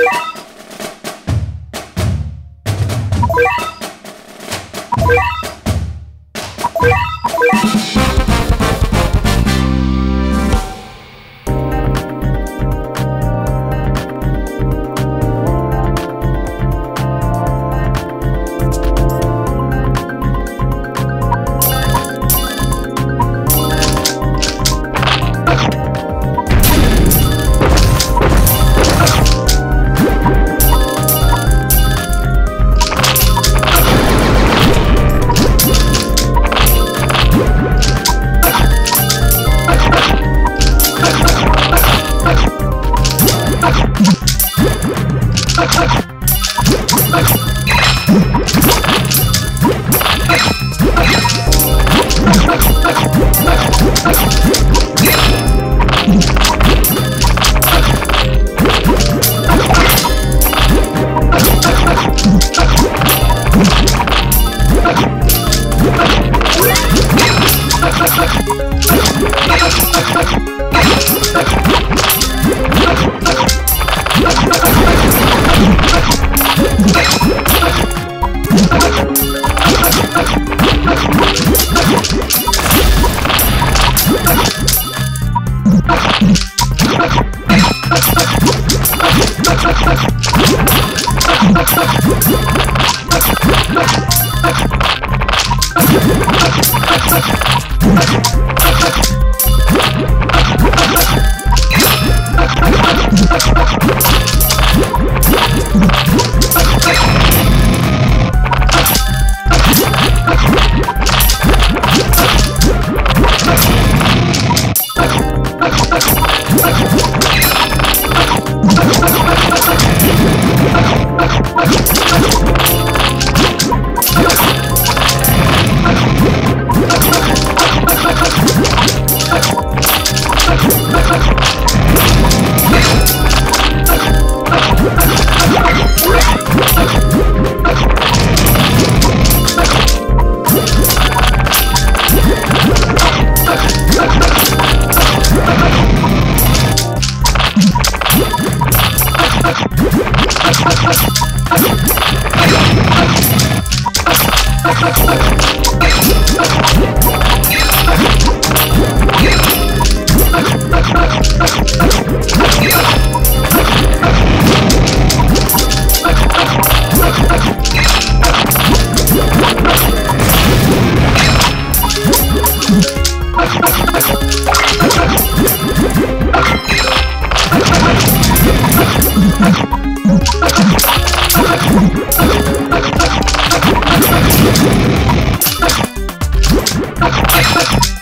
you Let's go. Let's go.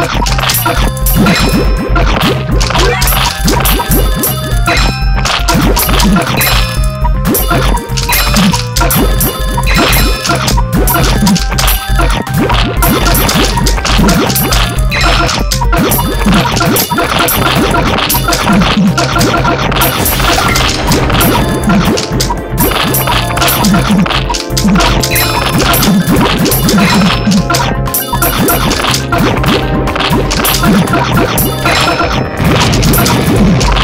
Let's go. i Let's go.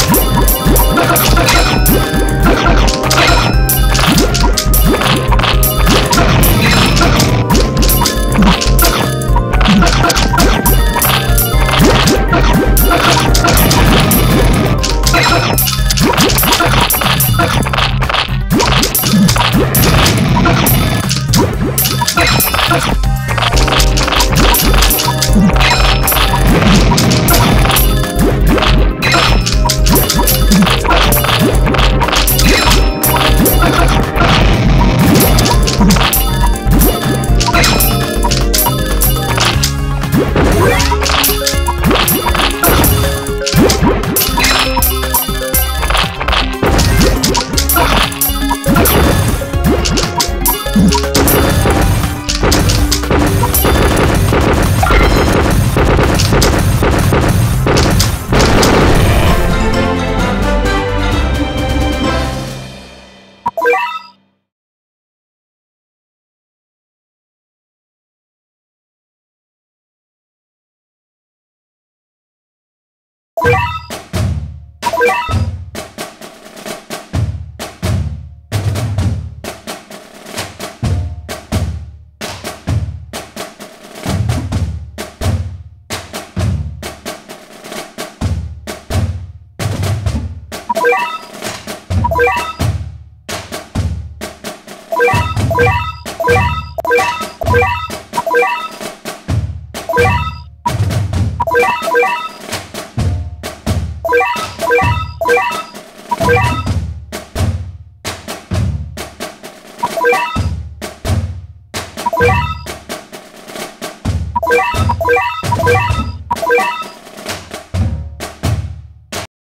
Yeah.